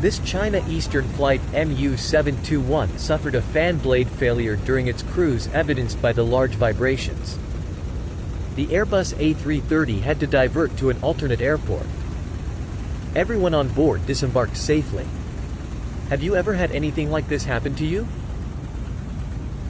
This China Eastern Flight MU-721 suffered a fan blade failure during its cruise evidenced by the large vibrations. The Airbus A330 had to divert to an alternate airport. Everyone on board disembarked safely. Have you ever had anything like this happen to you?